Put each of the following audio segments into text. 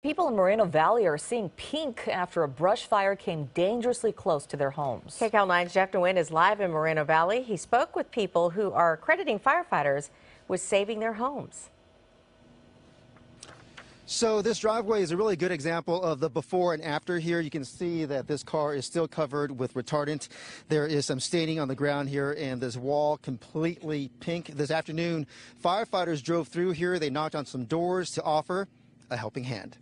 People in Moreno Valley are seeing pink after a brush fire came dangerously close to their homes. KCAL 9's Jeff DeWin is live in Moreno Valley. He spoke with people who are crediting firefighters with saving their homes. So this driveway is a really good example of the before and after here. You can see that this car is still covered with retardant. There is some staining on the ground here and this wall completely pink. This afternoon, firefighters drove through here. They knocked on some doors to offer a helping hand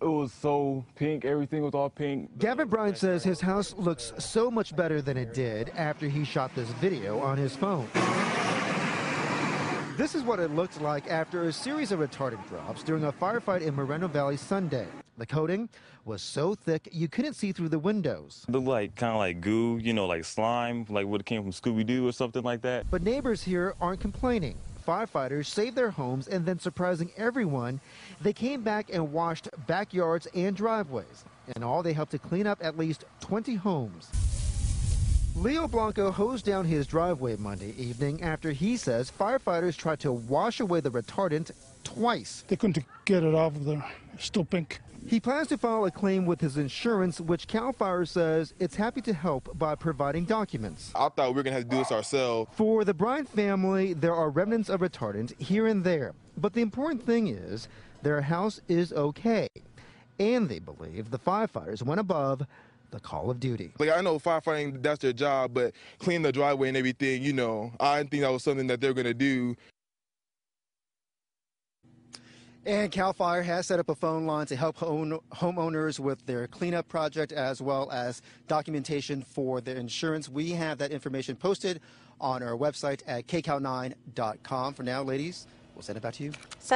it was so pink. Everything was all pink. Gavin Bryan says his house looks so much better than it did after he shot this video on his phone. This is what it looked like after a series of retardant drops during a firefight in Moreno Valley Sunday. The coating was so thick you couldn't see through the windows. It looked like kind of like goo, you know, like slime, like what came from Scooby-Doo or something like that. But neighbors here aren't complaining firefighters saved their homes and then surprising everyone, they came back and washed backyards and driveways. In all, they helped to clean up at least 20 homes. Leo Blanco hosed down his driveway Monday evening after he says firefighters tried to wash away the retardant twice. They couldn't get it off of there. It's still pink. He plans to file a claim with his insurance, which CAL FIRE says it's happy to help by providing documents. I thought we were going to have to do this ourselves. For the Bryant family, there are remnants of retardant here and there. But the important thing is their house is okay. And they believe the firefighters went above the call of duty. Like I know firefighting, that's their job, but cleaning the driveway and everything, you know, I didn't think that was something that they're going to do. And CAL FIRE has set up a phone line to help home, homeowners with their cleanup project as well as documentation for their insurance. We have that information posted on our website at kcal9.com. For now, ladies, we'll send it back to you.